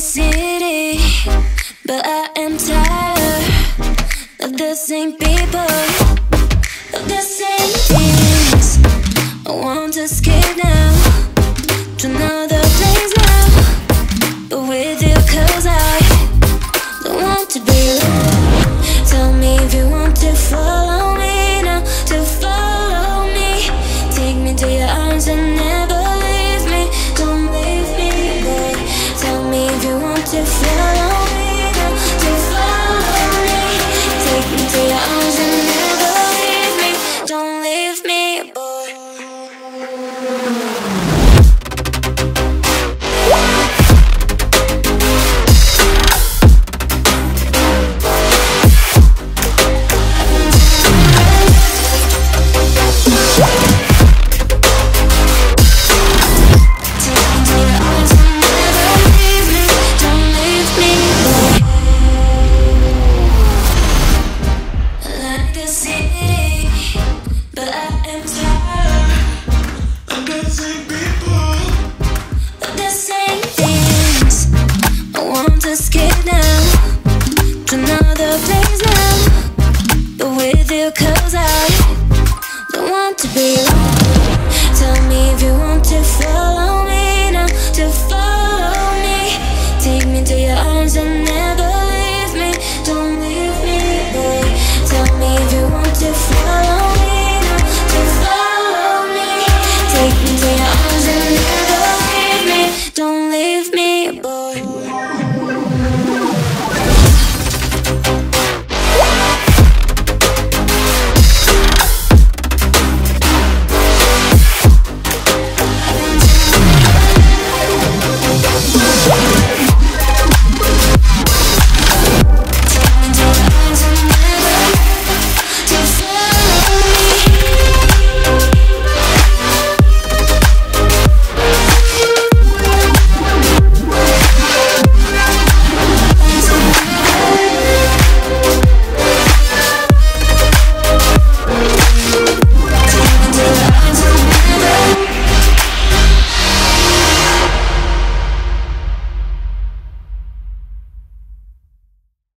city, but I am tired of the same people, of the same things. I want to escape now. Just feel like escape now. To another place now. But with I Don't want to be alone. Tell me if you want to follow me now. To follow me. Take me to your arms and